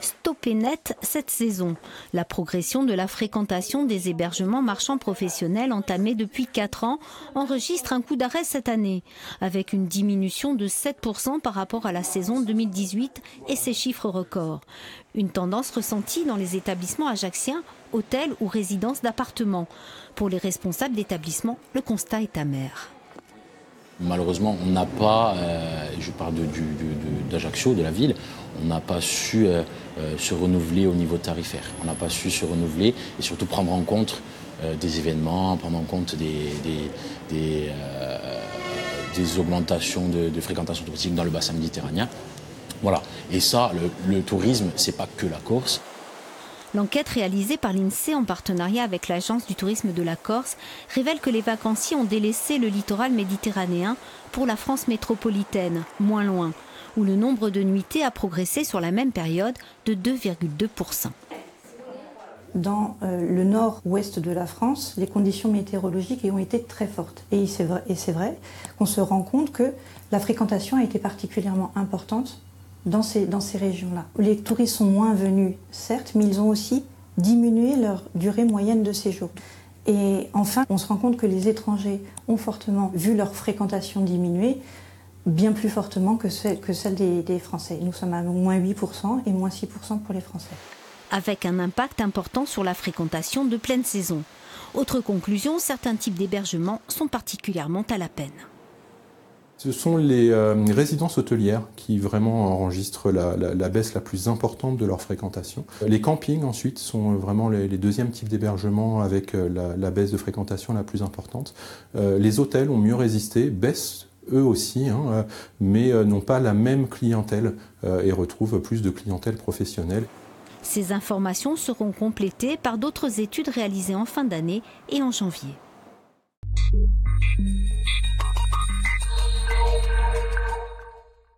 Stoppé net cette saison. La progression de la fréquentation des hébergements marchands professionnels entamée depuis 4 ans enregistre un coup d'arrêt cette année, avec une diminution de 7% par rapport à la saison 2018 et ses chiffres records. Une tendance ressentie dans les établissements ajaxiens, hôtels ou résidences d'appartements. Pour les responsables d'établissements, le constat est amer. Malheureusement, on n'a pas, euh, je parle d'Ajaccio, de, la ville, on n'a pas su euh, euh, se renouveler au niveau tarifaire. On n'a pas su se renouveler et surtout prendre en compte des événements, prendre en compte des, des, augmentations de, fréquentation touristique dans le bassin méditerranéen. Voilà. Et ça, le, le tourisme, c'est pas que la Corse. L'enquête réalisée par l'INSEE en partenariat avec l'Agence du tourisme de la Corse révèle que les vacanciers ont délaissé le littoral méditerranéen pour la France métropolitaine, moins loin, où le nombre de nuitées a progressé sur la même période de 2,2%. Dans euh, le nord-ouest de la France, les conditions météorologiques ont été très fortes. Et c'est vrai, vrai qu'on se rend compte que la fréquentation a été particulièrement importante dans ces, dans ces régions-là. Les touristes sont moins venus, certes, mais ils ont aussi diminué leur durée moyenne de séjour. Et enfin, on se rend compte que les étrangers ont fortement vu leur fréquentation diminuer, bien plus fortement que celle, des, des Français. Nous sommes à moins 8% et moins 6% pour les Français. Avec un impact important sur la fréquentation de pleine saison. Autre conclusion, certains types d'hébergements sont particulièrement à la peine. Ce sont les euh, résidences hôtelières qui vraiment enregistrent la, baisse la plus importante de leur fréquentation. Les campings ensuite sont vraiment les, deuxièmes types d'hébergement avec euh, la, baisse de fréquentation la plus importante. Euh, les hôtels ont mieux résisté, baissent eux aussi, hein, mais n'ont pas la même clientèle et retrouvent plus de clientèle professionnelle. Ces informations seront complétées par d'autres études réalisées en fin d'année et en janvier.